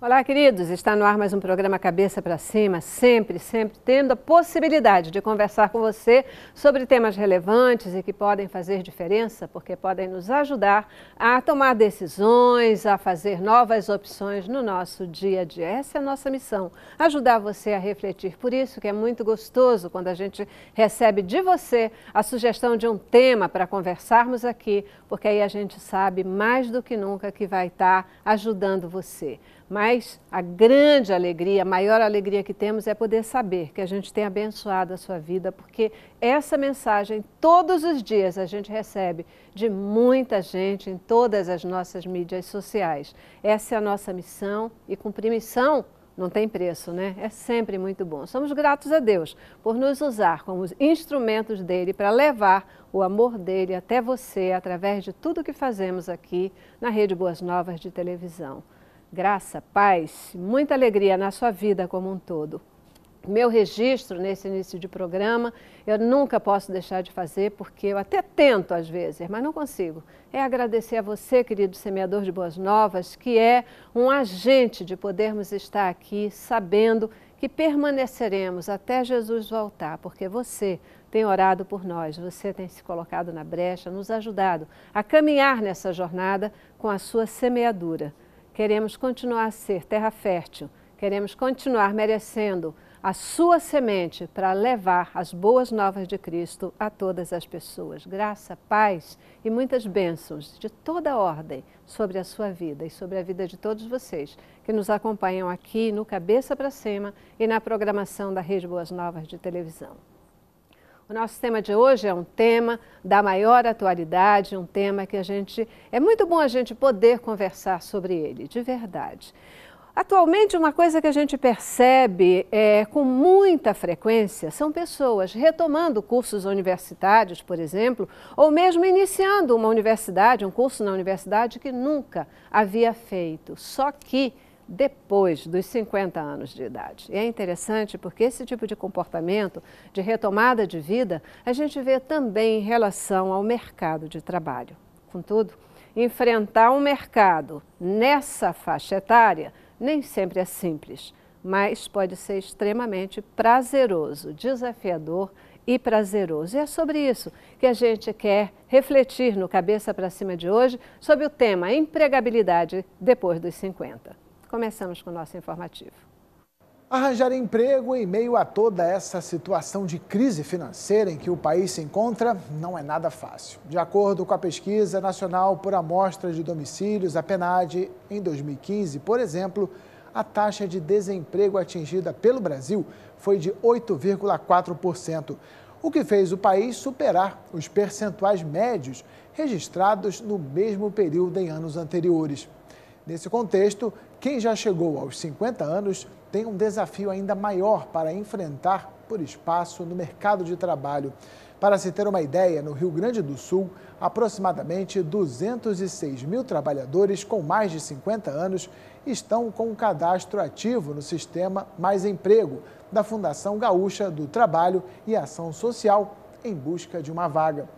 Olá, queridos. Está no ar mais um programa Cabeça para Cima, sempre, sempre tendo a possibilidade de conversar com você sobre temas relevantes e que podem fazer diferença, porque podem nos ajudar a tomar decisões, a fazer novas opções no nosso dia a dia. Essa é a nossa missão, ajudar você a refletir. Por isso que é muito gostoso quando a gente recebe de você a sugestão de um tema para conversarmos aqui, porque aí a gente sabe mais do que nunca que vai estar ajudando você. Mas a grande alegria, a maior alegria que temos é poder saber que a gente tem abençoado a sua vida, porque essa mensagem todos os dias a gente recebe de muita gente em todas as nossas mídias sociais. Essa é a nossa missão e cumprir missão não tem preço, né? É sempre muito bom. Somos gratos a Deus por nos usar como instrumentos dele para levar o amor dele até você através de tudo que fazemos aqui na Rede Boas Novas de televisão graça, paz, muita alegria na sua vida como um todo. Meu registro nesse início de programa, eu nunca posso deixar de fazer, porque eu até tento às vezes, mas não consigo. É agradecer a você, querido semeador de boas novas, que é um agente de podermos estar aqui sabendo que permaneceremos até Jesus voltar, porque você tem orado por nós, você tem se colocado na brecha, nos ajudado a caminhar nessa jornada com a sua semeadura. Queremos continuar a ser terra fértil, queremos continuar merecendo a sua semente para levar as boas novas de Cristo a todas as pessoas. Graça, paz e muitas bênçãos de toda ordem sobre a sua vida e sobre a vida de todos vocês que nos acompanham aqui no Cabeça para Cima e na programação da Rede Boas Novas de televisão. O nosso tema de hoje é um tema da maior atualidade, um tema que a gente é muito bom a gente poder conversar sobre ele, de verdade. Atualmente, uma coisa que a gente percebe é, com muita frequência são pessoas retomando cursos universitários, por exemplo, ou mesmo iniciando uma universidade, um curso na universidade que nunca havia feito. Só que depois dos 50 anos de idade. E é interessante porque esse tipo de comportamento de retomada de vida a gente vê também em relação ao mercado de trabalho. Contudo, enfrentar um mercado nessa faixa etária nem sempre é simples, mas pode ser extremamente prazeroso, desafiador e prazeroso. E é sobre isso que a gente quer refletir no Cabeça para Cima de hoje, sobre o tema empregabilidade depois dos 50. Começamos com o nosso informativo. Arranjar emprego em meio a toda essa situação de crise financeira em que o país se encontra não é nada fácil. De acordo com a Pesquisa Nacional por Amostra de Domicílios, a PNAD, em 2015, por exemplo, a taxa de desemprego atingida pelo Brasil foi de 8,4%, o que fez o país superar os percentuais médios registrados no mesmo período em anos anteriores. Nesse contexto, quem já chegou aos 50 anos tem um desafio ainda maior para enfrentar por espaço no mercado de trabalho. Para se ter uma ideia, no Rio Grande do Sul, aproximadamente 206 mil trabalhadores com mais de 50 anos estão com um cadastro ativo no sistema Mais Emprego, da Fundação Gaúcha do Trabalho e Ação Social, em busca de uma vaga.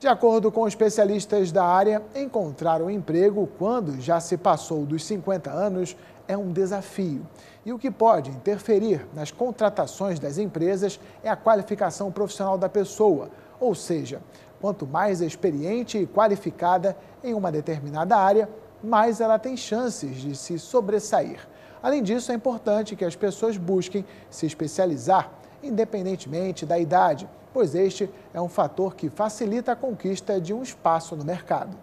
De acordo com especialistas da área, encontrar um emprego quando já se passou dos 50 anos é um desafio. E o que pode interferir nas contratações das empresas é a qualificação profissional da pessoa, ou seja, quanto mais experiente e qualificada em uma determinada área, mais ela tem chances de se sobressair. Além disso, é importante que as pessoas busquem se especializar, independentemente da idade pois este é um fator que facilita a conquista de um espaço no mercado.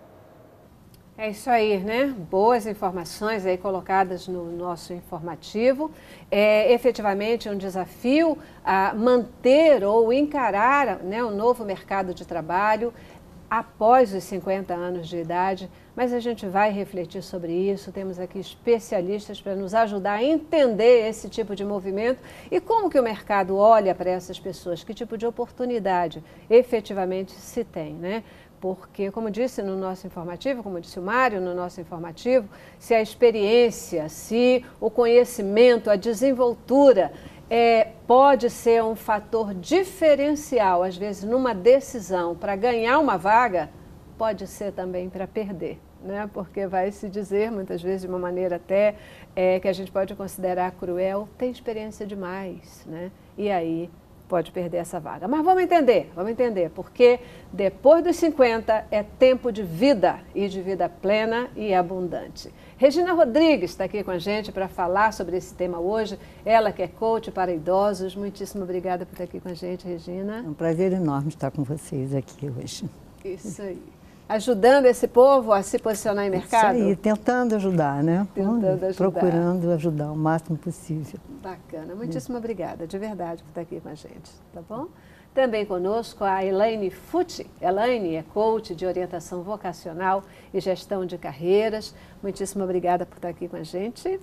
É isso aí, né? Boas informações aí colocadas no nosso informativo. É efetivamente um desafio a manter ou encarar né, o novo mercado de trabalho após os 50 anos de idade, mas a gente vai refletir sobre isso. Temos aqui especialistas para nos ajudar a entender esse tipo de movimento e como que o mercado olha para essas pessoas, que tipo de oportunidade efetivamente se tem, né? Porque, como disse no nosso informativo, como disse o Mário no nosso informativo, se a experiência, se o conhecimento, a desenvoltura é, pode ser um fator diferencial, às vezes, numa decisão para ganhar uma vaga, pode ser também para perder. Né? porque vai se dizer, muitas vezes de uma maneira até é, que a gente pode considerar cruel, tem experiência demais, né? e aí pode perder essa vaga. Mas vamos entender, vamos entender, porque depois dos 50 é tempo de vida e de vida plena e abundante. Regina Rodrigues está aqui com a gente para falar sobre esse tema hoje. Ela que é coach para idosos. Muitíssimo obrigada por estar aqui com a gente, Regina. É um prazer enorme estar com vocês aqui hoje. Isso aí. Ajudando esse povo a se posicionar em mercado? Isso aí, tentando ajudar, né? Tentando ajudar. Procurando ajudar o máximo possível. Bacana. Muitíssimo obrigada, de verdade, por estar aqui com a gente, tá bom? Também conosco a Elaine Futi. Elaine é coach de orientação vocacional e gestão de carreiras. Muitíssimo obrigada por estar aqui com a gente.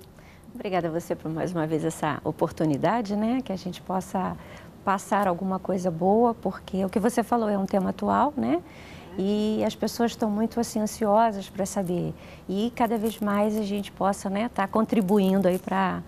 Obrigada a você por mais uma vez essa oportunidade, né? Que a gente possa passar alguma coisa boa, porque o que você falou é um tema atual, né? E as pessoas estão muito assim ansiosas para saber. E cada vez mais a gente possa estar né, tá contribuindo aí para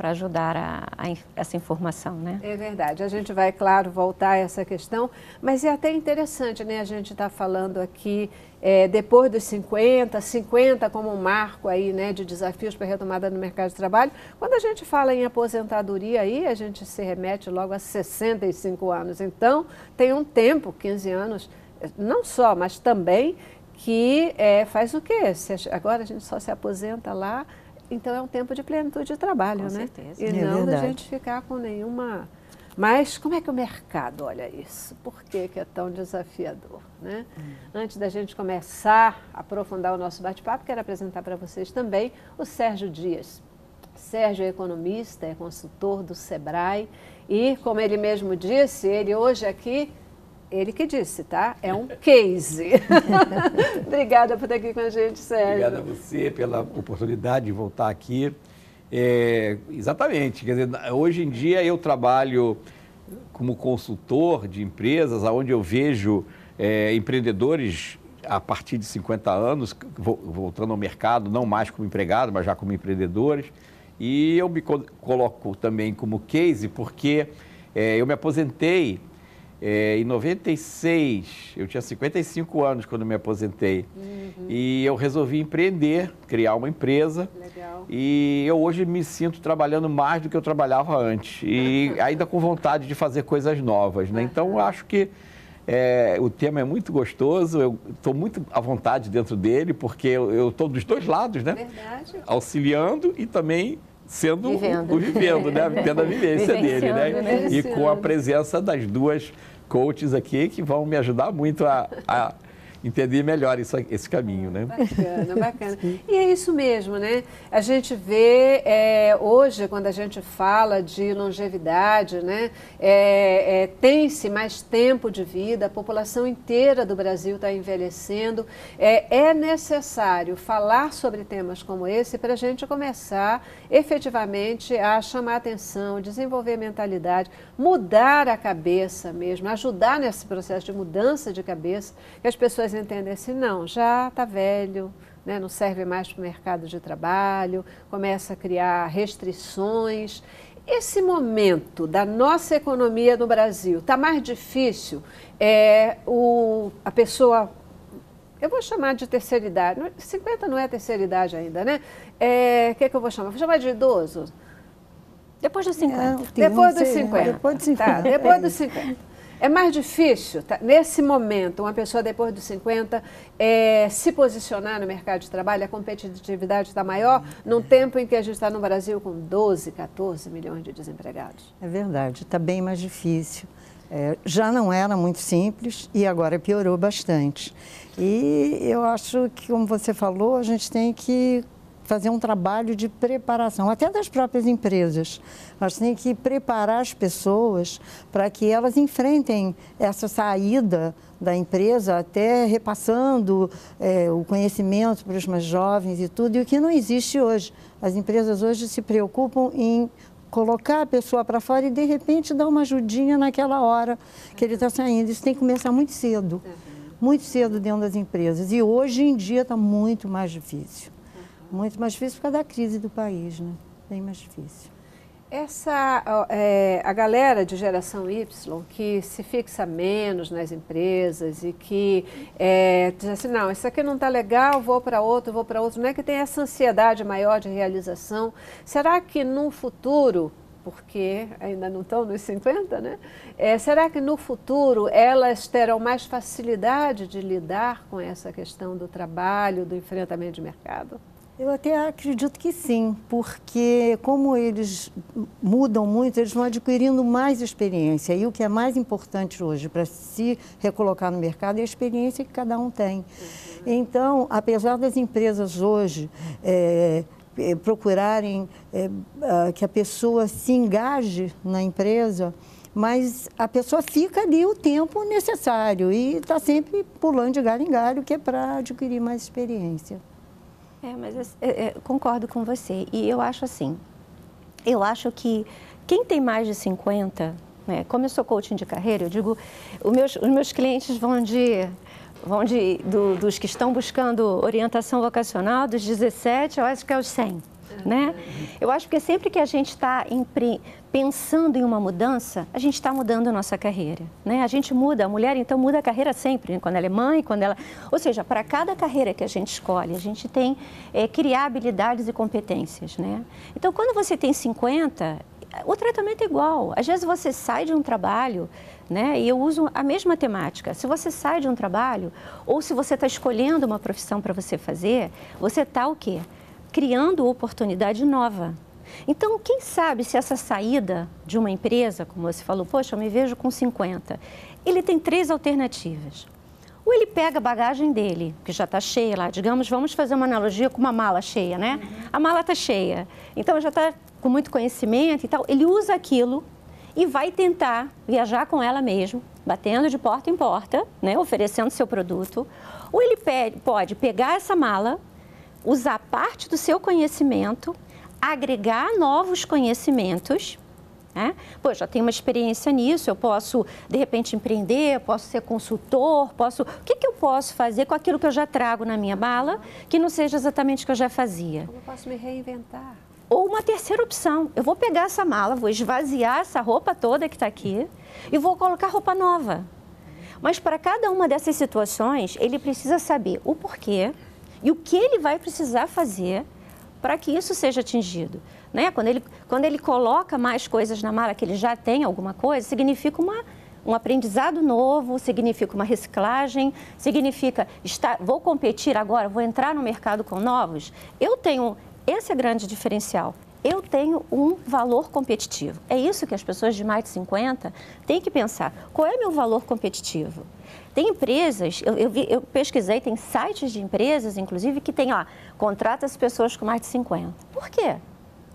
para ajudar a, a, essa informação, né? É verdade. A gente vai, claro, voltar a essa questão, mas é até interessante, né? A gente está falando aqui é, depois dos 50, 50 como um marco aí, né, de desafios para retomada no mercado de trabalho. Quando a gente fala em aposentadoria aí, a gente se remete logo a 65 anos. Então, tem um tempo, 15 anos, não só, mas também que é, faz o quê? Se, agora a gente só se aposenta lá, então é um tempo de plenitude de trabalho, com né? Certeza. E é não da gente ficar com nenhuma. Mas como é que o mercado olha isso? Por que, que é tão desafiador? Né? Hum. Antes da gente começar a aprofundar o nosso bate-papo, quero apresentar para vocês também o Sérgio Dias. Sérgio é economista, é consultor do SEBRAE e, como ele mesmo disse, ele hoje aqui ele que disse, tá? É um case. Obrigada por estar aqui com a gente, Sérgio. Obrigada a você pela oportunidade de voltar aqui. É, exatamente. Quer dizer, hoje em dia eu trabalho como consultor de empresas, onde eu vejo é, empreendedores a partir de 50 anos, voltando ao mercado, não mais como empregado, mas já como empreendedores. E eu me coloco também como case porque é, eu me aposentei é, em 96, eu tinha 55 anos quando me aposentei. Uhum. E eu resolvi empreender, criar uma empresa. Legal. E eu hoje me sinto trabalhando mais do que eu trabalhava antes. E ainda com vontade de fazer coisas novas. Né? Então, eu acho que é, o tema é muito gostoso, eu estou muito à vontade dentro dele, porque eu estou dos dois lados, né? Verdade. Auxiliando e também sendo vivendo, o, o vivendo, né? Tendo a vivência dele, né? né? E com a presença das duas coaches aqui que vão me ajudar muito a, a entender melhor isso, esse caminho, né? Bacana, bacana. E é isso mesmo, né? A gente vê é, hoje, quando a gente fala de longevidade, né? É, é, Tem-se mais tempo de vida, a população inteira do Brasil está envelhecendo. É, é necessário falar sobre temas como esse para a gente começar efetivamente a chamar atenção, desenvolver mentalidade, mudar a cabeça mesmo, ajudar nesse processo de mudança de cabeça, que as pessoas pessoas entendem assim, não, já está velho, né, não serve mais para o mercado de trabalho, começa a criar restrições. Esse momento da nossa economia no Brasil está mais difícil. É, o, a pessoa, eu vou chamar de terceira idade, 50 não é terceira idade ainda, né? O é, que, é que eu vou chamar? Vou chamar de idoso? Depois dos 50. É, depois dos 50. Depois dos 50. Tá, depois dos 50. É mais difícil, tá? nesse momento, uma pessoa depois dos 50 é, se posicionar no mercado de trabalho, a competitividade está maior, num tempo em que a gente está no Brasil com 12, 14 milhões de desempregados. É verdade, está bem mais difícil. É, já não era muito simples e agora piorou bastante. E eu acho que, como você falou, a gente tem que fazer um trabalho de preparação, até das próprias empresas. Nós temos que preparar as pessoas para que elas enfrentem essa saída da empresa, até repassando é, o conhecimento para os mais jovens e tudo, e o que não existe hoje. As empresas hoje se preocupam em colocar a pessoa para fora e de repente dar uma ajudinha naquela hora que ele está saindo. Isso tem que começar muito cedo, muito cedo dentro das empresas. E hoje em dia está muito mais difícil. Muito mais difícil por causa da crise do país, né? Bem mais difícil. Essa, é, a galera de geração Y que se fixa menos nas empresas e que é, diz assim, não, isso aqui não está legal, vou para outro, vou para outro, não é que tem essa ansiedade maior de realização. Será que no futuro, porque ainda não estão nos 50, né? É, será que no futuro elas terão mais facilidade de lidar com essa questão do trabalho, do enfrentamento de mercado? Eu até acredito que sim, porque como eles mudam muito, eles vão adquirindo mais experiência. E o que é mais importante hoje para se recolocar no mercado é a experiência que cada um tem. Uhum. Então, apesar das empresas hoje é, é procurarem é, que a pessoa se engaje na empresa, mas a pessoa fica ali o tempo necessário e está sempre pulando de galho em galho, que é para adquirir mais experiência. É, mas eu, eu, eu concordo com você. E eu acho assim, eu acho que quem tem mais de 50, né, como eu sou coaching de carreira, eu digo, os meus, os meus clientes vão de vão de, do, dos que estão buscando orientação vocacional, dos 17, eu acho que é os 100 né? Eu acho que sempre que a gente está pensando em uma mudança, a gente está mudando a nossa carreira, né? A gente muda, a mulher então muda a carreira sempre, né? quando ela é mãe, quando ela... Ou seja, para cada carreira que a gente escolhe, a gente tem é, criar habilidades e competências, né? Então, quando você tem 50, o tratamento é igual. Às vezes você sai de um trabalho, né? E eu uso a mesma temática. Se você sai de um trabalho, ou se você está escolhendo uma profissão para você fazer, você está o quê? Criando oportunidade nova. Então, quem sabe se essa saída de uma empresa, como você falou, poxa, eu me vejo com 50, ele tem três alternativas. Ou ele pega a bagagem dele, que já está cheia lá, digamos, vamos fazer uma analogia com uma mala cheia, né? Uhum. A mala está cheia, então já está com muito conhecimento e tal. Ele usa aquilo e vai tentar viajar com ela mesmo, batendo de porta em porta, né? oferecendo seu produto. Ou ele pode pegar essa mala, usar parte do seu conhecimento, agregar novos conhecimentos. Né? Pô, já tenho uma experiência nisso, eu posso, de repente, empreender, posso ser consultor, posso... O que, que eu posso fazer com aquilo que eu já trago na minha bala, que não seja exatamente o que eu já fazia? Como eu posso me reinventar? Ou uma terceira opção, eu vou pegar essa mala, vou esvaziar essa roupa toda que está aqui e vou colocar roupa nova. Mas para cada uma dessas situações, ele precisa saber o porquê, e o que ele vai precisar fazer para que isso seja atingido. Né? Quando, ele, quando ele coloca mais coisas na mala, que ele já tem alguma coisa, significa uma, um aprendizado novo, significa uma reciclagem, significa estar, vou competir agora, vou entrar no mercado com novos. Eu tenho, esse é grande diferencial. Eu tenho um valor competitivo. É isso que as pessoas de mais de 50 têm que pensar. Qual é meu valor competitivo? Tem empresas, eu, eu, vi, eu, pesquisei, tem sites de empresas, inclusive, que tem lá, contrata as pessoas com mais de 50. Por quê?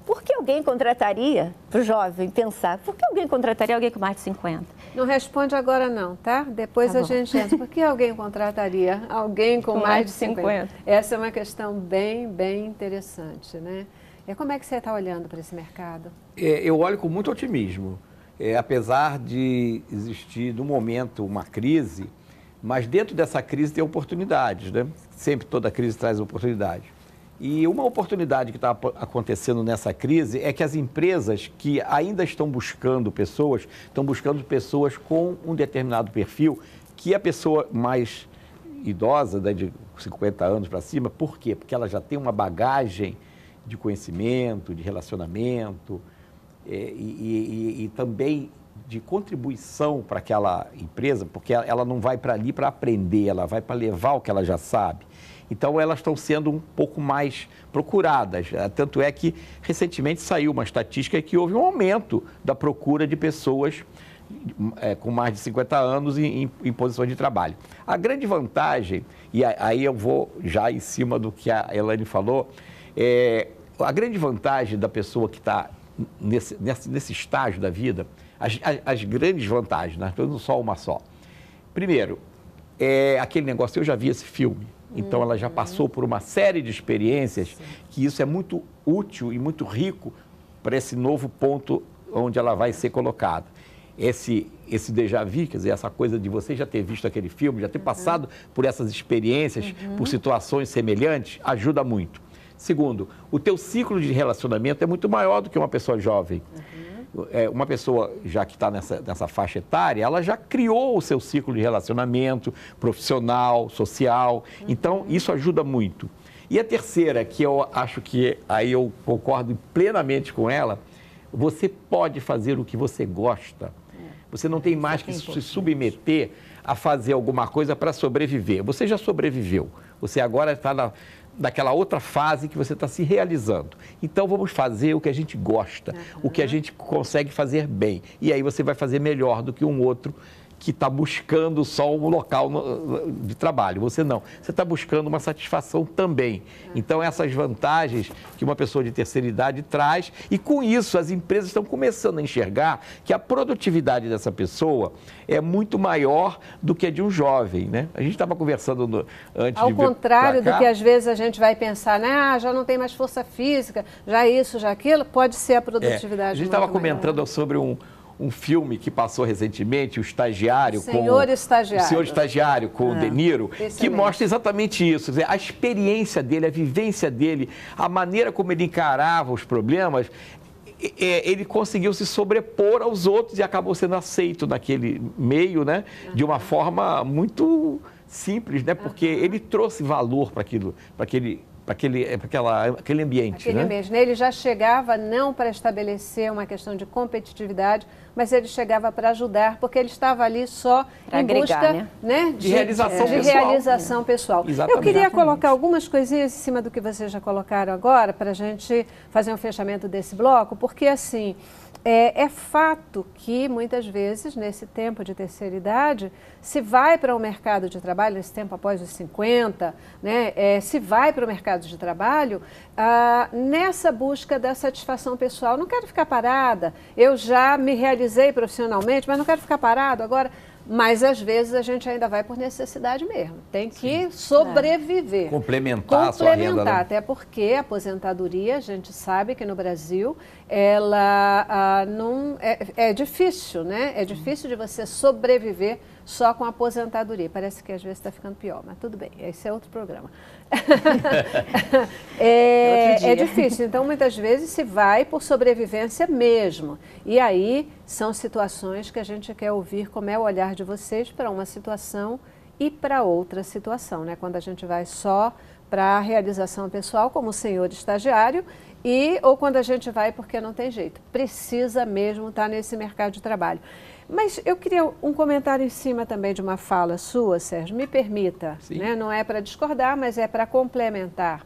Por que alguém contrataria, para o jovem pensar, por que alguém contrataria alguém com mais de 50? Não responde agora não, tá? Depois tá a gente entra. Por que alguém contrataria alguém com, com mais, mais, de 50? 50? Essa é uma questão bem, bem interessante, né? E como é que você está olhando para esse mercado? É, eu olho com muito otimismo. É, apesar de existir, no momento, uma crise, mas dentro dessa crise tem oportunidades, né? Sempre toda crise traz oportunidade. E uma oportunidade que está acontecendo nessa crise é que as empresas que ainda estão buscando pessoas, estão buscando pessoas com um determinado perfil, que a pessoa mais idosa, né, de 50 anos para cima, por quê? Porque ela já tem uma bagagem de conhecimento, de relacionamento é, e, e, e também de contribuição para aquela empresa, porque ela não vai para ali para aprender, ela vai para levar o que ela já sabe. Então, elas estão sendo um pouco mais procuradas. É, tanto é que, recentemente, saiu uma estatística que houve um aumento da procura de pessoas é, com mais de 50 anos em, em, em, posições de trabalho. A grande vantagem, e aí eu vou já em cima do que a Elaine falou, é, a grande vantagem da pessoa que está nesse, nesse, nesse estágio da vida as, as, as grandes vantagens, né? não só uma só. Primeiro, é aquele negócio, eu já vi esse filme, então ela já passou por uma série de experiências Sim. que isso é muito útil e muito rico para esse novo ponto onde ela vai ser colocada. Esse, esse déjà vu, quer dizer, essa coisa de você já ter visto aquele filme, já ter uhum. passado por essas experiências, uhum. por situações semelhantes, ajuda muito. Segundo, o teu ciclo de relacionamento é muito maior do que uma pessoa jovem. Uhum. É, uma pessoa já que está nessa, nessa faixa etária, ela já criou o seu ciclo de relacionamento profissional, social. Uhum. Então, isso ajuda muito. E a terceira, que eu acho que aí eu concordo plenamente com ela, você pode fazer o que você gosta. Você não tem mais que se submeter a fazer alguma coisa para sobreviver. Você já sobreviveu. Você agora está na, naquela outra fase que você está se realizando. Então vamos fazer o que a gente gosta, uhum. o que a gente consegue fazer bem. E aí você vai fazer melhor do que um outro que está buscando só um local de trabalho. Você não. Você está buscando uma satisfação também. Então, essas vantagens que uma pessoa de terceira idade traz, e com isso as empresas estão começando a enxergar que a produtividade dessa pessoa é muito maior do que a de um jovem. Né? A gente estava conversando no, antes Ao de. Ao contrário do que às vezes a gente vai pensar, né? Ah, já não tem mais força física, já isso, já aquilo, pode ser a produtividade. É, a gente estava comentando sobre um um filme que passou recentemente, O Estagiário. Senhor com, Estagiário. O Senhor Estagiário, com o é, De Niro, excelente. que mostra exatamente isso. A experiência dele, a vivência dele, a maneira como ele encarava os problemas, ele conseguiu se sobrepor aos outros e acabou sendo aceito naquele meio, né? De uma forma muito simples, né? Porque ele trouxe valor para aquilo, para aquele para aquele, aquela, aquele ambiente. Aquele né? ambiente. Né? Ele já chegava não para estabelecer uma questão de competitividade, mas ele chegava para ajudar, porque ele estava ali só pra em agregar, busca né? Né, de, de, realização de pessoal. realização pessoal. Exatamente. Eu queria colocar algumas coisinhas em cima do que vocês já colocaram agora, para a gente fazer um fechamento desse bloco, porque assim. É, é, fato que muitas vezes, nesse tempo de terceira idade, se vai para o mercado de trabalho, nesse tempo após os 50, né, é, se vai para o mercado de trabalho ah, nessa busca da satisfação pessoal. Não quero ficar parada, eu já me realizei profissionalmente, mas não quero ficar parado agora. Mas às vezes a gente ainda vai por necessidade mesmo. Tem que Sim. sobreviver. É. Complementar, Complementar a sua renda. Né? Até porque a aposentadoria, a gente sabe que no Brasil, ela ah, não é, é, difícil, né? É difícil de você sobreviver só com aposentadoria. Parece que às vezes está ficando pior, mas tudo bem, esse é outro programa. é, é, difícil, então muitas vezes se vai por sobrevivência mesmo. E aí são situações que a gente quer ouvir como é o olhar de vocês para uma situação e para outra situação, né? Quando a gente vai só para a realização pessoal, como o senhor estagiário, e ou quando a gente vai porque não tem jeito, precisa mesmo estar nesse mercado de trabalho. Mas eu queria um comentário em cima também de uma fala sua, Sérgio, me permita, né? não é para discordar, mas é para complementar.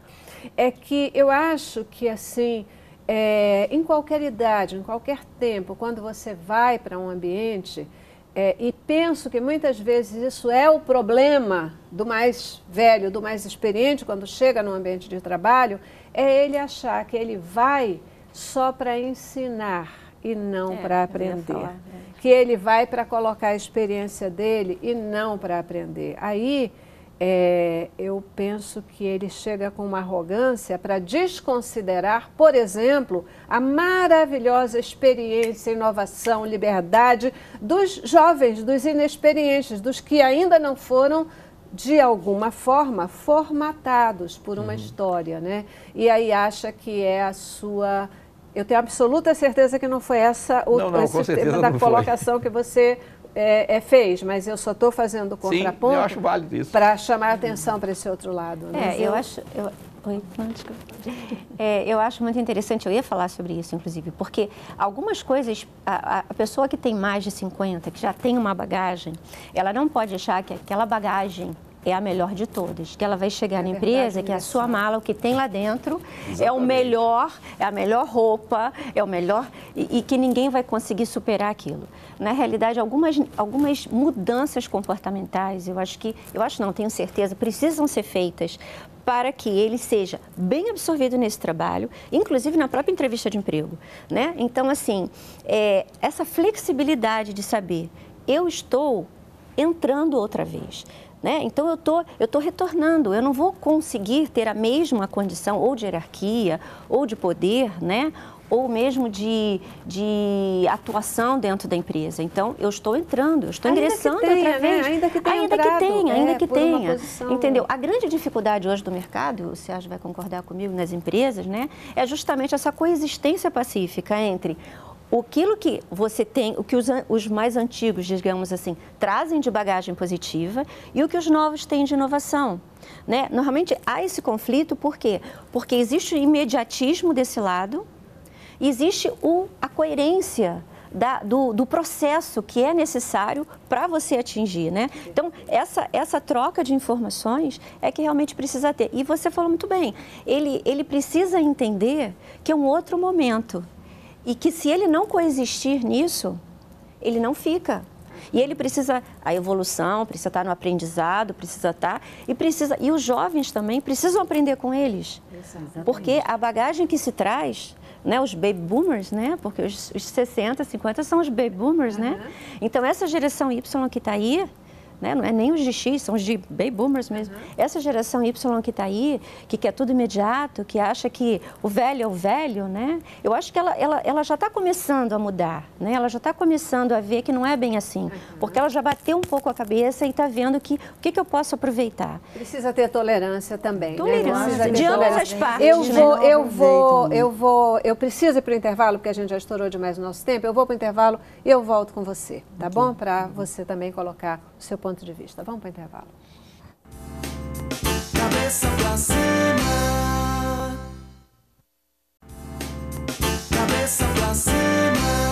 É que eu acho que, assim, é, em qualquer idade, em qualquer tempo, quando você vai para um ambiente, é, e penso que muitas vezes isso é o problema do mais velho, do mais experiente, quando chega no ambiente de trabalho, é ele achar que ele vai só para ensinar e não é, para aprender. Falar, é que ele vai para colocar a experiência dele e não para aprender. Aí é, eu penso que ele chega com uma arrogância para desconsiderar, por exemplo, a maravilhosa experiência, inovação, liberdade dos jovens, dos inexperientes, dos que ainda não foram de alguma forma formatados por uma uhum. história, né? E aí acha que é a sua eu tenho absoluta certeza que não foi essa o não, não, esse tema da colocação foi. que você é, é, fez, mas eu só estou fazendo o contraponto. Sim, eu acho válido isso. Para chamar a atenção para esse outro lado. Né? É, eu, eu acho. Eu... Oi, não, desculpa. É, eu acho muito interessante, eu ia falar sobre isso, inclusive, porque algumas coisas, a, a, pessoa que tem mais de 50, que já tem uma bagagem, ela não pode achar que aquela bagagem é a melhor de todas. Que ela vai chegar é na empresa, que é a sua mala, o que tem lá dentro, Exatamente. é o melhor, é a melhor roupa, é o melhor, e, e, que ninguém vai conseguir superar aquilo. Na realidade, algumas, algumas mudanças comportamentais, eu acho que, eu acho não, tenho certeza, precisam ser feitas para que ele seja bem absorvido nesse trabalho, inclusive na própria entrevista de emprego. Né? Então, assim, é, essa flexibilidade de saber, eu estou entrando outra vez. Né? Então eu tô, eu tô retornando, eu não vou conseguir ter a mesma condição ou de hierarquia ou de poder, né? ou mesmo de, de atuação dentro da empresa. Então, eu estou entrando, eu estou ainda ingressando tenha, outra né? vez. Ainda que tenha Ainda entrado, que tenha, ainda é, que tenha. posição- Entendeu? A grande dificuldade hoje do mercado, o Sérgio vai concordar comigo, nas empresas, né? É justamente essa coexistência pacífica entre aquilo que você tem, o que os, os mais antigos, digamos assim, trazem de bagagem positiva e o que os novos têm de inovação. Né? Normalmente há esse conflito, por quê? Porque existe o imediatismo desse lado, existe o, a coerência da- do, do processo que é necessário para você atingir, né? Então, essa, essa troca de informações é que realmente precisa ter. E você falou muito bem, ele, ele precisa entender que é um outro momento e que se ele não coexistir nisso, ele não fica. E ele precisa a evolução, precisa estar no aprendizado, precisa estar e precisa e os jovens também precisam aprender com eles, porque a bagagem que se traz, né, os baby boomers, né, porque os, os 60, 50 são os baby boomers, né? Então essa geração Y que está aí né? Não é nem os de X, são os de baby boomers mesmo. Essa geração Y que está aí, que quer tudo imediato, que acha que o velho é o velho, né? Eu acho que ela, ela, ela já está começando a mudar, né? Ela já está começando a ver que não é bem assim, porque ela já bateu um pouco a cabeça e está vendo que o que, que eu posso aproveitar. Precisa ter tolerância também. né? Tolerância, ter de ambas as partes, Eu né? vou, Não eu vou, eu vou, eu preciso ir para o intervalo, porque a gente já estourou demais o nosso tempo. Eu vou para o intervalo e eu volto com você, tá bom? Para você também colocar o seu ponto de vista. Vamos para o intervalo. Cabeça pra cima. Cabeça pra cima.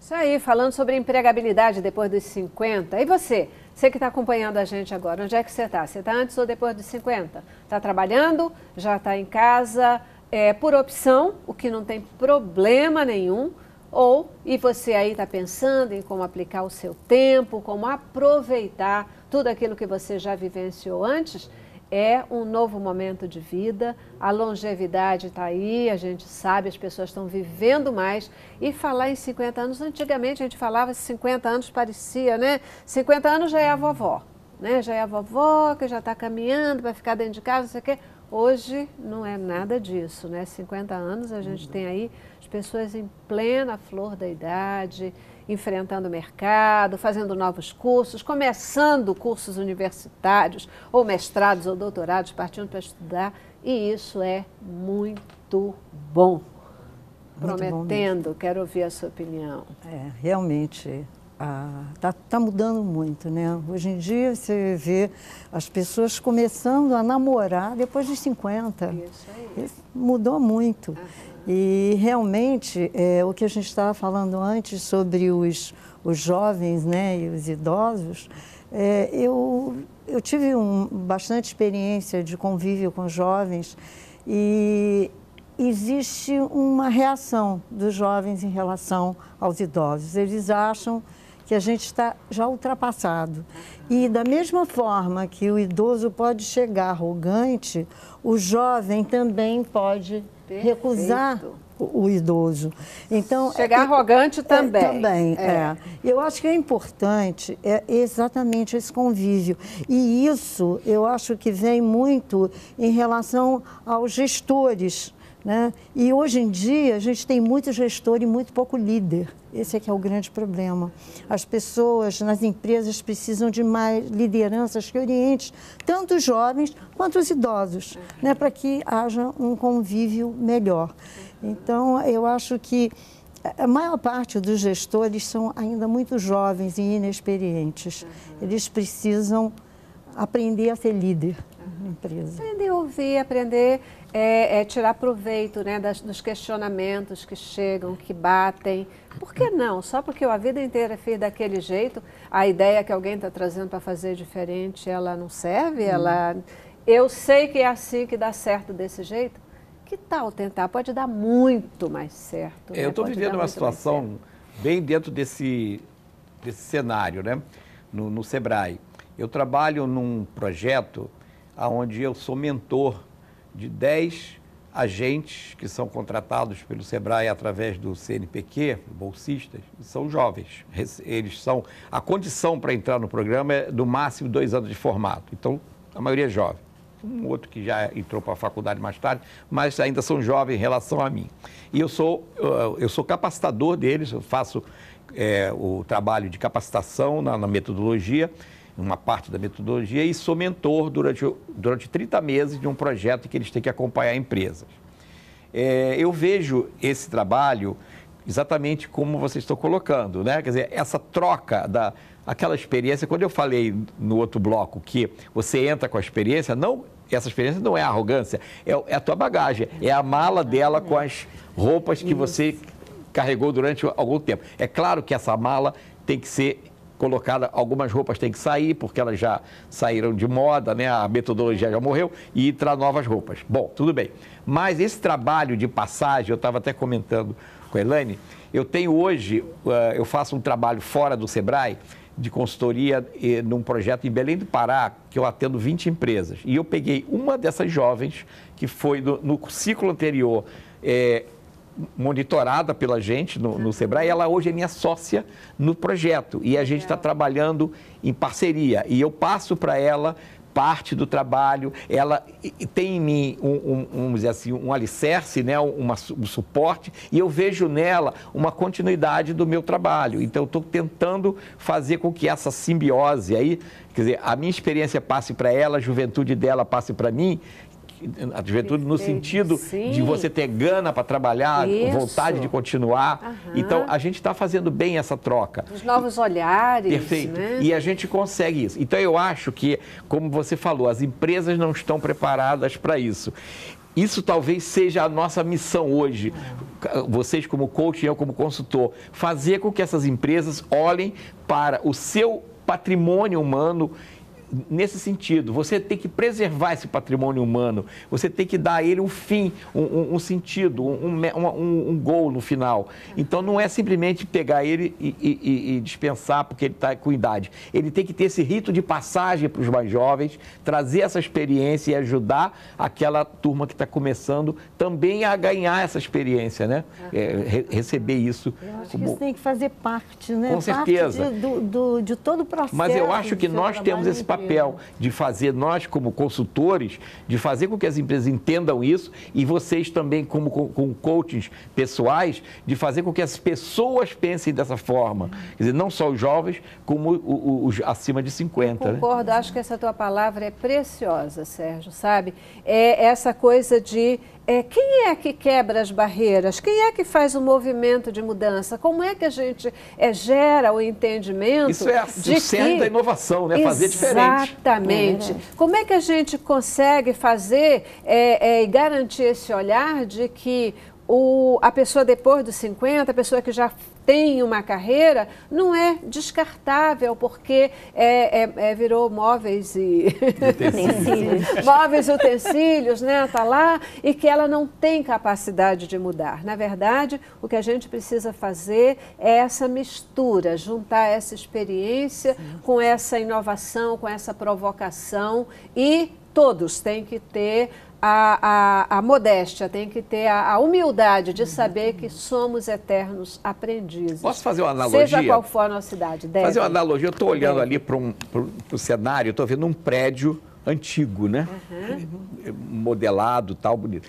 Isso aí, falando sobre empregabilidade depois dos 50. E você? Você que está acompanhando a gente agora, onde é que você está? Você está antes ou depois dos 50? Está trabalhando? Já está em casa? É, por opção, o que não tem problema nenhum. Ou, e você aí está pensando em como aplicar o seu tempo, como aproveitar tudo aquilo que você já vivenciou antes? é um novo momento de vida, a longevidade está aí, a gente sabe, as pessoas estão vivendo mais. E falar em 50 anos, antigamente a gente falava 50 anos parecia, né? 50 anos já é a vovó, né? Já é a vovó que já está caminhando para ficar dentro de casa, não sei o quê. Hoje não é nada disso, né? 50 anos a gente tem aí pessoas em plena flor da idade, enfrentando o mercado, fazendo novos cursos, começando cursos universitários, ou mestrados ou doutorados, partindo para estudar, e isso é muito bom. Muito bom Prometendo, quero ouvir a sua opinião. É, realmente está tá mudando muito, né? Hoje em dia você vê as pessoas começando a namorar depois dos 50. Isso aí. Isso mudou muito. E realmente, é, o que a gente estava falando antes sobre os, os jovens né, e os idosos, é, eu, eu tive um, bastante experiência de convívio com jovens e existe uma reação dos jovens em relação aos idosos. Eles acham que a gente está já ultrapassado. E da mesma forma que o idoso pode chegar arrogante, o jovem também pode recusar o, o idoso. Então Chegar é- arrogante é, também. também, É. é. Eu acho que é importante é exatamente esse convívio. E isso eu acho que vem muito em relação aos gestores. Né? E hoje em dia a gente tem muito gestor e muito pouco líder. Esse é que é o grande problema. As pessoas nas empresas precisam de mais lideranças que orientem tanto os jovens quanto os idosos, né? para que haja um convívio melhor. Então, eu acho que a maior parte dos gestores são ainda muito jovens e inexperientes. Eles precisam aprender a ser líder na empresa. Aprender a ouvir, aprender é, é, tirar proveito né, das- dos questionamentos que chegam, que batem. Por que não? Só porque eu a vida inteira fiz daquele jeito, a ideia que alguém está trazendo para fazer diferente, ela não serve? Ela, eu sei que é assim que dá certo desse jeito. Que tal tentar? Pode dar muito mais certo. né? Eu estou vivendo uma situação bem dentro desse, desse cenário, né? No, no Sebrae. Eu trabalho num projeto onde eu sou mentor de 10 agentes que são contratados pelo Sebrae através do CNPq, bolsistas, são jovens. Eles são. A condição para entrar no programa é do máximo dois anos de formato. Então, a maioria é jovem. um outro que já entrou para a faculdade mais tarde, mas ainda são jovens em relação a mim. E eu sou, eu sou capacitador deles, eu faço é, o trabalho de capacitação na, na metodologia, uma parte da metodologia, e sou mentor durante, durante 30 meses de um projeto que eles têm que acompanhar empresas. É, eu vejo esse trabalho exatamente como vocês estão colocando, né? Quer dizer, essa troca da aquela experiência, quando eu falei no outro bloco que você entra com a experiência, não essa experiência não é arrogância, é, é a tua bagagem, é a mala dela com as roupas que você carregou durante algum tempo. É claro que essa mala tem que ser colocada, algumas roupas têm que sair, porque elas já saíram de moda, né? a metodologia já morreu, e entrar novas roupas. Bom, tudo bem. Mas esse trabalho de passagem, eu estava até comentando com a Elaine, eu tenho hoje, uh, eu faço um trabalho fora do Sebrae, de consultoria num projeto em Belém do Pará, que eu atendo 20 empresas. E eu peguei uma dessas jovens, que foi no, no ciclo anterior, eh, monitorada pela gente no, no Sebrae, ela hoje é minha sócia no projeto. E a gente está trabalhando em parceria. E eu passo para ela parte do trabalho, ela tem em mim um, um, vamos dizer assim, um alicerce, né, uma, um suporte, e eu vejo nela uma continuidade do meu trabalho. Então, estou tentando fazer com que essa simbiose aí, quer dizer, a minha experiência passe para ela, a juventude dela passe para mim, a juventude no sentido sim. de você ter gana para trabalhar, Isso. vontade de continuar. Uhum. Então, a gente está fazendo bem essa troca. Os novos olhares. Perfeito. Né? E a gente consegue isso. Então, eu acho que, como você falou, as empresas não estão preparadas para isso. Isso talvez seja a nossa missão hoje, vocês como coach e eu como consultor, fazer com que essas empresas olhem para o seu patrimônio humano nesse sentido. Você tem que preservar esse patrimônio humano, você tem que dar a ele um fim, um, um, um sentido, um, um, um, gol no final. Então não é simplesmente pegar ele e, e, e dispensar porque ele está com idade. Ele tem que ter esse rito de passagem para os mais jovens, trazer essa experiência e ajudar aquela turma que está começando também a ganhar essa experiência, né? É, re receber isso. Eu acho como... que isso tem que fazer parte, né? Com certeza. De, do, do, de todo o processo. Mas eu acho que nós temos esse papel papel de fazer, nós como consultores, de fazer com que as empresas entendam isso e vocês também como com, com coaches pessoais, de fazer com que as pessoas pensem dessa forma. Quer dizer, não só os jovens, como os, os acima de 50. Eu né? concordo, né? acho que essa tua palavra é preciosa, Sérgio, sabe? É essa coisa de é, quem é que quebra as barreiras? Quem é que faz o movimento de mudança? Como é que a gente é, gera o entendimento? Isso é o centro da inovação, né? Fazer diferente. Exatamente. É Como é que a gente consegue fazer é, é, e garantir esse olhar de que o, a pessoa depois dos 50, a pessoa que já tem uma carreira, não é descartável, porque é, é, é virou móveis e utensílios. móveis e utensílios, né? Está lá, e que ela não tem capacidade de mudar. Na verdade, o que a gente precisa fazer é essa mistura, juntar essa experiência Sim. com essa inovação, com essa provocação e todos têm que ter a, a, a, modéstia, tem que ter a, a, humildade de saber que somos eternos aprendizes. Posso fazer uma analogia? Seja qual for a nossa idade. Deve. Fazer uma analogia, eu estou olhando ali para um, o cenário, estou vendo um prédio antigo, né? Uhum. Modelado, tal, bonito.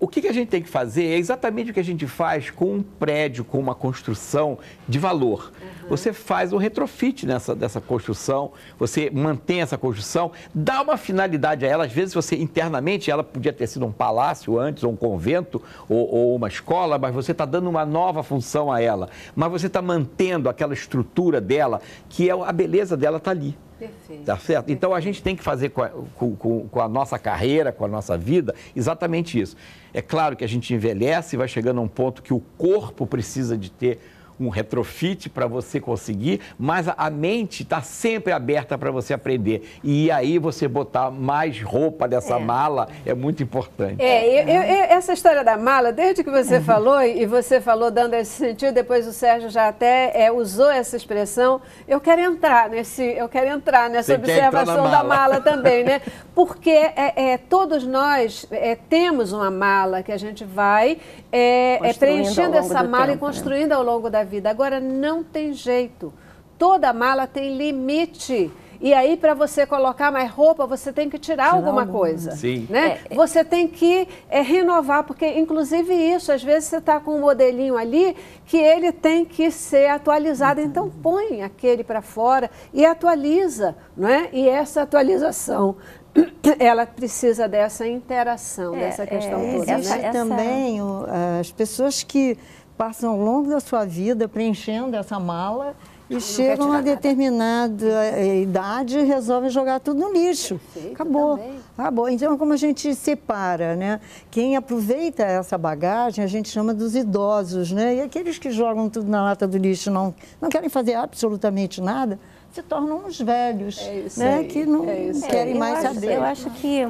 O que, que, a gente tem que fazer é exatamente o que a gente faz com um prédio, com uma construção de valor. Uhum. Você faz um retrofit nessa dessa construção, você mantém essa construção, dá uma finalidade a ela. Às vezes, você internamente, ela podia ter sido um palácio antes, ou um convento, ou, ou uma escola, mas você está dando uma nova função a ela. Mas você está mantendo aquela estrutura dela, que é a beleza dela está ali. Perfeito. Tá certo? Então a gente tem que fazer com a, com, com a, nossa carreira, com a nossa vida, exatamente isso. É claro que a gente envelhece e vai chegando a um ponto que o corpo precisa de ter um retrofit para você conseguir, mas a mente está sempre aberta para você aprender. E aí você botar mais roupa dessa é. mala é muito importante. É, eu, eu, essa história da mala, desde que você falou, e você falou dando esse sentido, depois o Sérgio já até é, usou essa expressão, eu quero entrar nesse, eu quero entrar nessa você observação mala. da mala também, né? Porque é, é todos nós é, temos uma mala que a gente vai é, é preenchendo essa mala tempo, e né? construindo né? ao longo da vida. Agora, não tem jeito. Toda mala tem limite. E aí, para você colocar mais roupa, você tem que tirar, alguma coisa. Sim. Né? Você tem que é, renovar, porque, inclusive, isso, às vezes você está com um modelinho ali que ele tem que ser atualizado. Então, põe aquele para fora e atualiza, não é? E essa atualização ela precisa dessa interação, É, dessa questão é, toda. Existe né? também o- as pessoas que passam ao longo da sua vida preenchendo essa mala e chegam tirar a determinada eh, idade e resolvem jogar tudo no lixo. Perfeito, Acabou. também. Acabou. Então, como a gente separa, né? Quem aproveita essa bagagem, a gente chama dos idosos, né? E aqueles que jogam tudo na lata do lixo, não, não querem fazer absolutamente nada, se tornam os velhos, É isso né? aí, Que não é querem mais eu acho, saber. Eu acho que,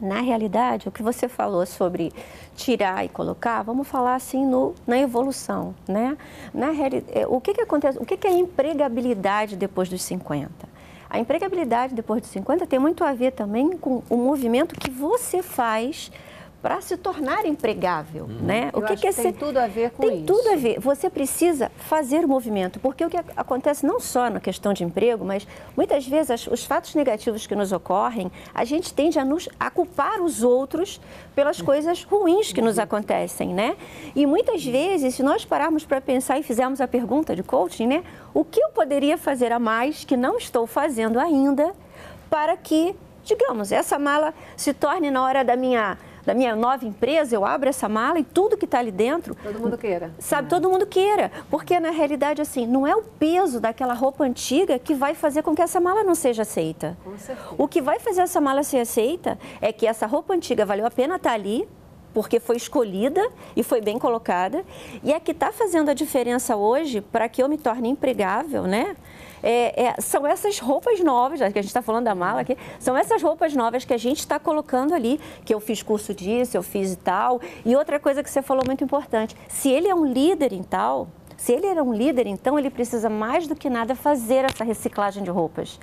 na realidade, o que você falou sobre tirar e colocar, vamos falar assim no, na evolução, né? Na é, o que, que acontece? O que, que é empregabilidade depois dos 50? A empregabilidade depois dos 50 tem muito a ver também com o movimento que você faz para se tornar empregável, né? Eu o que, acho que é que tem ser- tudo a ver com tem isso. tudo a ver. Você precisa fazer o movimento, porque o que ac- acontece não só na questão de emprego, mas muitas vezes as- os fatos negativos que nos ocorrem, a gente tende a, nos, a culpar os outros pelas coisas ruins que nos acontecem, né? E muitas vezes, se nós pararmos para pensar e fizermos a pergunta de coaching, né? O que eu poderia fazer a mais que não estou fazendo ainda para que, digamos, essa mala se torne na hora da minha da minha nova empresa, eu abro essa mala e tudo que está ali dentro Todo mundo queira. Sabe, todo mundo queira. Porque na realidade, assim, não é o peso daquela roupa antiga que vai fazer com que essa mala não seja aceita. Com certeza. O que vai fazer essa mala ser aceita é que essa roupa antiga valeu a pena estar ali, porque foi escolhida e foi bem colocada. E a que está fazendo a diferença hoje para que eu me torne empregável, né? é- é- são essas roupas novas, que a gente está falando da mala aqui, são essas roupas novas que a gente está colocando ali, que eu fiz curso disso, eu fiz e tal. E outra coisa que você falou muito importante, se ele é um líder em tal, se ele era um líder, então ele precisa mais do que nada fazer essa reciclagem de roupas.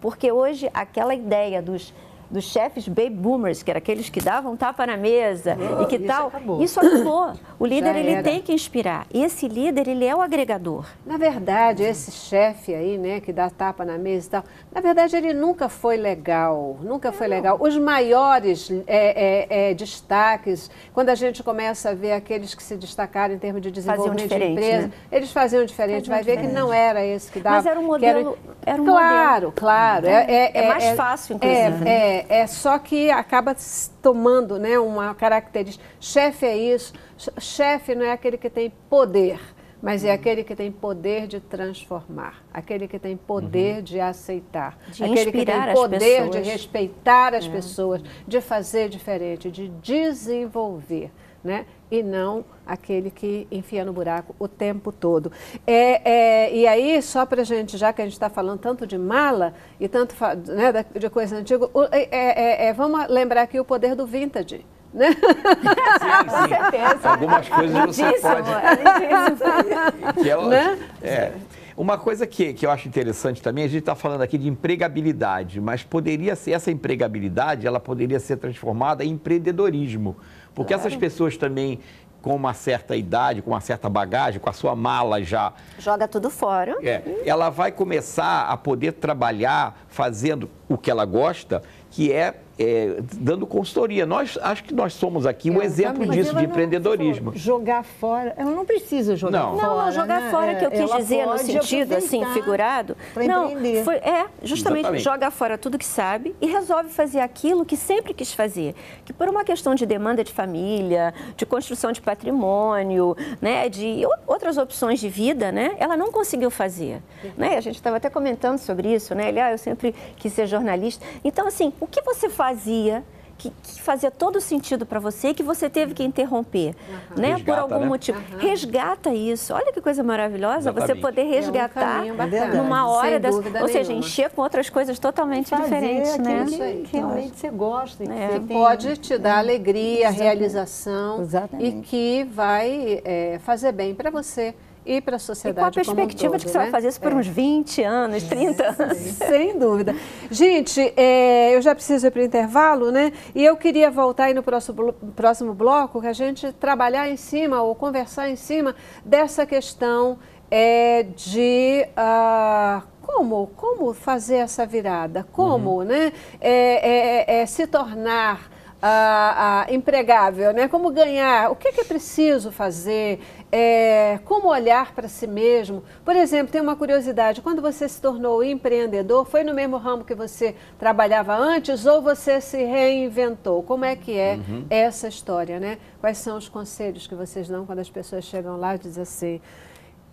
Porque hoje aquela ideia dos dos chefes baby boomers, que eram aqueles que davam tapa na mesa e que isso tal, acabou. isso acabou. O líder ele tem que inspirar. E esse líder, ele é o agregador. Na verdade, esse chefe aí, né, que dá tapa na mesa e tal, na verdade ele nunca foi legal, nunca foi legal. Os maiores é, é, é, destaques, quando a gente começa a ver aqueles que se destacaram em termos de desenvolvimento de diferente, empresa, né? eles faziam diferente, Faziam vai ver que diferente. não era esse que dava. Mas era um que era- modelo- era um claro, claro. É, É mais fácil, inclusive, né? É, é, é só que acaba tomando né, uma característica. Chefe é isso, ch- chefe não é aquele que tem poder, mas é aquele que tem poder de transformar, aquele que tem poder de aceitar, De aquele que tem poder de respeitar as pessoas, de fazer diferente, de desenvolver. Né? E não aquele que enfia no buraco o tempo todo. É, é, e aí, só para a gente, já que a gente está falando tanto de mala e tanto né, de coisa antiga, o- é, é, é, vamos lembrar aqui o poder do vintage. Né? Com certeza. Algumas coisas você Lindíssimo, pode. é. Que Né? é. Uma coisa que, que eu acho interessante também, a gente está falando aqui de empregabilidade, mas poderia ser essa empregabilidade, ela poderia ser transformada em empreendedorismo. Porque essas pessoas também, com uma certa idade, com uma certa bagagem, com a sua mala já Joga tudo fora. é, ela vai começar a poder trabalhar fazendo o que ela gosta, que é, é, dando consultoria. Nós acho que nós somos aqui um exemplo Mas disso ela de não- empreendedorismo. Jogar fora, ela não precisa jogar Não. fora. Não, não, jogar né? fora que eu quis Ela dizer no sentido assim, figurado. não, foi, é, justamente Exatamente. joga fora tudo que sabe e resolve fazer aquilo que sempre quis fazer. Que por uma questão de demanda de família, de construção de patrimônio, né, de outras opções de vida, né, ela não conseguiu fazer. Né? A gente estava até comentando sobre isso, né? Ele, ah, eu sempre quis ser jornalista. Então, assim, o que você fazia? Que, que fazia todo sentido para você e que você teve que interromper, né? por Resgata, algum né? motivo. Resgata isso. Olha que coisa maravilhosa você Exatamente. poder É um resgatar caminho bacana, numa hora dessa. Ou seja, encher com outras coisas totalmente fazer diferentes, né? que aí. realmente você gosta. e que É. você que tem- pode te dar alegria, Exatamente. realização Exatamente. e que vai é, fazer bem para você e para a E sociedade com a perspectiva de que todo, você vai né? fazer isso por É. uns 20 anos, 30 anos. Sem dúvida. Gente, é, eu já preciso ir para o intervalo, né? E eu queria voltar aí no próximo, próximo bloco, que a gente trabalhar em cima ou conversar em cima dessa questão é, de ah, como, como fazer essa virada? Como né, é, é, é se tornar ah, ah, empregável, né? Como ganhar? O que, que é preciso fazer? É, como olhar para si mesmo? Por exemplo, tem uma curiosidade: quando você se tornou empreendedor, foi no mesmo ramo que você trabalhava antes ou você se reinventou? Como é que é Uhum. essa história, né? Quais são os conselhos que vocês dão quando as pessoas chegam lá e dizem assim?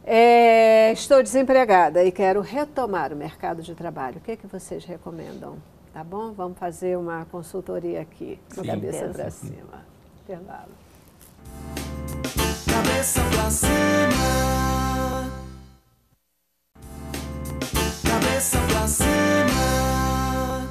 é, estou desempregada e quero retomar o mercado de trabalho. O que, é que vocês recomendam? Tá bom? Vamos fazer uma consultoria aqui, no Sim. cabeça para cima. Intervalo. Cabeça pra cima. Cabeça pra cima.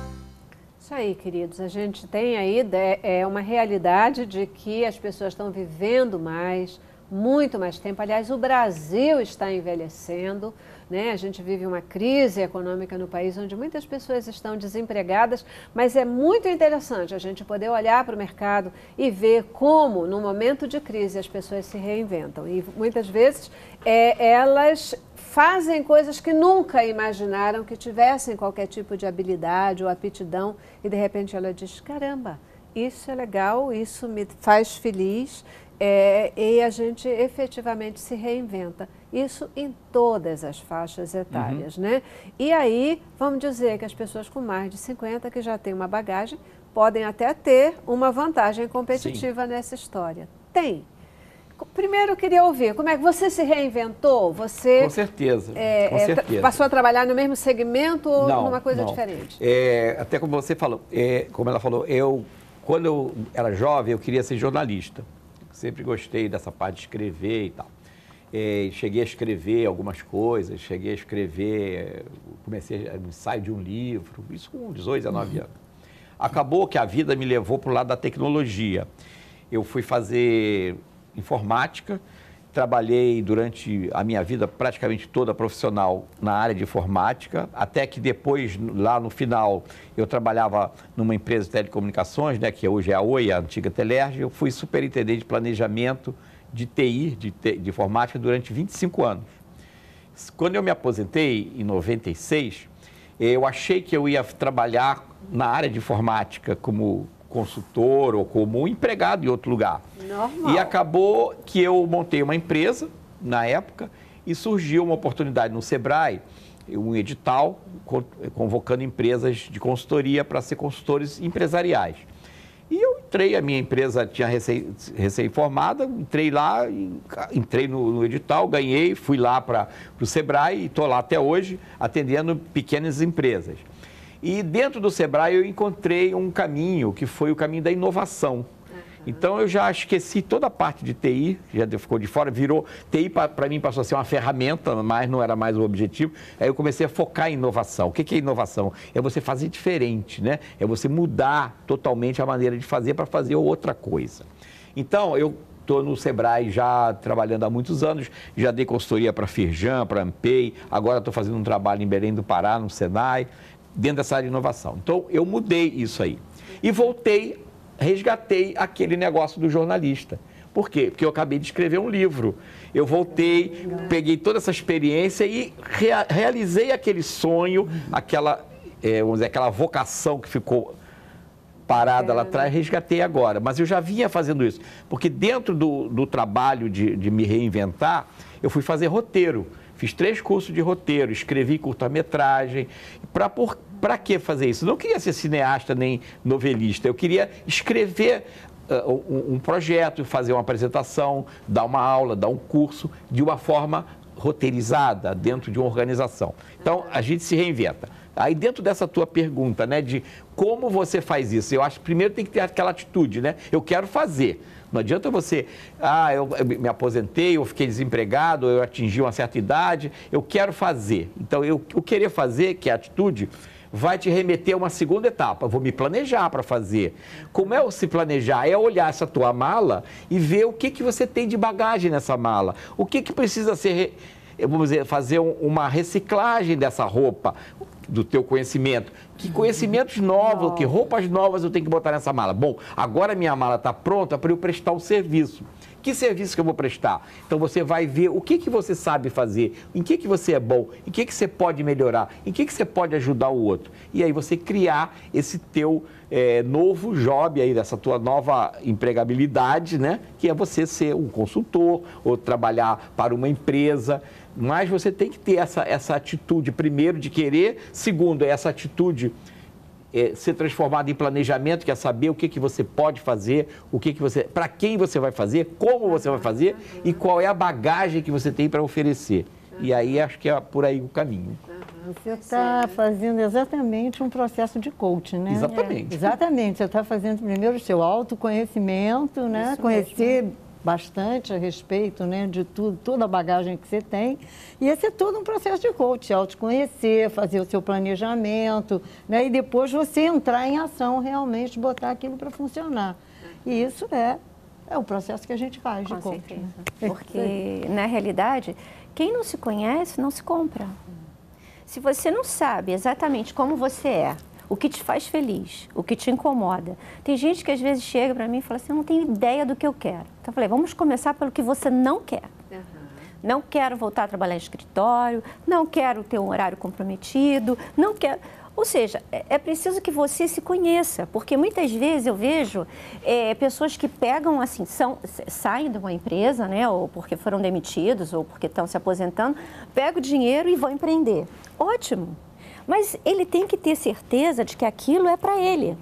Isso aí, queridos. A gente tem aí de- é uma realidade de que as pessoas estão vivendo mais, muito mais tempo. Aliás, o Brasil está envelhecendo. Né? A gente vive uma crise econômica no país onde muitas pessoas estão desempregadas, mas é muito interessante a gente poder olhar para o mercado e ver como, no momento de crise, as pessoas se reinventam. E muitas vezes é, elas fazem coisas que nunca imaginaram que tivessem qualquer tipo de habilidade ou aptidão e de repente ela diz: caramba, isso é legal, isso me faz feliz é, e a gente efetivamente se reinventa. Isso em todas as faixas etárias, né? E aí, vamos dizer que as pessoas com mais de 50 que já têm uma bagagem podem até ter uma vantagem competitiva nessa história. Tem. Primeiro eu queria ouvir, como é que você se reinventou? Você Com certeza, é, com é, certeza. passou a trabalhar no mesmo segmento ou Não, numa coisa não. diferente? É, até como você falou, é, como ela falou, eu quando eu era jovem eu queria ser jornalista. Sempre gostei dessa parte de escrever e tal. É, cheguei a escrever algumas coisas, cheguei a escrever, comecei no ensaio de um livro, isso com 18, 19 anos. Acabou que a vida me levou para o lado da tecnologia. Eu fui fazer informática, trabalhei durante a minha vida praticamente toda profissional na área de informática, até que depois, lá no final, eu trabalhava numa empresa de telecomunicações, né, que hoje é a Oi, a antiga Telerge, eu fui superintendente de planejamento de TI, de, de informática, durante 25 anos. Quando eu me aposentei, em 96, eu achei que eu ia trabalhar na área de informática como consultor ou como empregado em outro lugar. Normal. E acabou que eu montei uma empresa na época e surgiu uma oportunidade no Sebrae, um edital co- convocando empresas de consultoria para ser consultores empresariais. E eu entrei, a minha empresa tinha recém- recém-formada, entrei lá, entrei no, no edital, ganhei, fui lá para o Sebrae e estou lá até hoje atendendo pequenas empresas. E dentro do Sebrae eu encontrei um caminho que foi o caminho da inovação. Então eu já esqueci toda a parte de TI, já ficou de fora, virou. TI para mim passou a ser uma ferramenta, mas não era mais o objetivo. Aí eu comecei a focar em inovação. O que, que é inovação? É você fazer diferente, né? É você mudar totalmente a maneira de fazer para fazer outra coisa. Então eu estou no Sebrae já trabalhando há muitos anos, já dei consultoria para a Firjan, para Ampei, agora estou fazendo um trabalho em Belém do Pará, no Senai, dentro dessa área de inovação. Então eu mudei isso aí. E voltei resgatei aquele negócio do jornalista. Por quê? Porque eu acabei de escrever um livro. Eu voltei, peguei toda essa experiência e rea- realizei aquele sonho, aquela, eh, vamos dizer, aquela vocação que ficou parada lá atrás, resgatei agora. Mas eu já vinha fazendo isso. Porque dentro do, do trabalho de, de me reinventar, eu fui fazer roteiro. Fiz três cursos de roteiro, escrevi curta-metragem. Para que fazer isso? Não queria ser cineasta nem novelista. Eu queria escrever um, um projeto, fazer uma apresentação, dar uma aula, dar um curso de uma forma roteirizada dentro de uma organização. Então, a gente se reinventa. Aí, dentro dessa tua pergunta, né, de como você faz isso, eu acho que primeiro tem que ter aquela atitude, né? Eu quero fazer. Não adianta você, ah, eu eu me aposentei, eu fiquei desempregado, eu atingi uma certa idade, eu quero fazer. Então, eu, o querer fazer, que é a atitude, vai te remeter a uma segunda etapa. Vou me planejar para fazer. Como é o se planejar? É olhar essa tua mala e ver o que, que você tem de bagagem nessa mala. O que, que precisa ser, vamos dizer, fazer um- uma reciclagem dessa roupa. do teu conhecimento. Que conhecimentos novos, que roupas novas eu tenho que botar nessa mala? Bom, agora minha mala está pronta para eu prestar o serviço. Que serviço que eu vou prestar? Então você vai ver o que, que você sabe fazer, em que, que você é bom, em que, que você pode melhorar, em que, que você pode ajudar o outro. E aí você criar esse teu é, novo job aí, dessa tua nova empregabilidade, né? Que é você ser um consultor ou trabalhar para uma empresa. Mas você tem que ter essa, essa atitude, primeiro, de querer, segundo, essa atitude é, ser transformada em planejamento, que é saber o que, que você pode fazer, o que, que você, para quem você vai fazer, como você vai fazer e qual é a bagagem que você tem para oferecer. E aí acho que é por aí o caminho. Você está fazendo exatamente um processo de coaching, né? Exatamente. É, exatamente. Você está fazendo primeiro o seu autoconhecimento, né? Isso Conhecer bastante a respeito né, de tudo, toda a bagagem que você tem. E esse é todo um processo de coaching, autoconhecer, fazer o seu planejamento, né? E depois você entrar em ação realmente, botar aquilo para funcionar. E isso é, é o processo que a gente faz Com de coaching. certeza. né? Porque, na realidade, quem não se conhece não se compra. Se você não sabe exatamente como você é, o que te faz feliz, o que te incomoda. Tem gente que às vezes chega para mim e fala assim: eu não tenho ideia do que eu quero. Então eu falei: vamos começar pelo que você não quer. Não quero voltar a trabalhar em escritório, não quero ter um horário comprometido, não quero. Ou seja, é é preciso que você se conheça, porque muitas vezes eu vejo é, pessoas que pegam assim, são, saem de uma empresa, né, ou porque foram demitidos, ou porque estão se aposentando, pegam o dinheiro e vão empreender. Ótimo. Mas ele tem que ter certeza de que aquilo é para ele.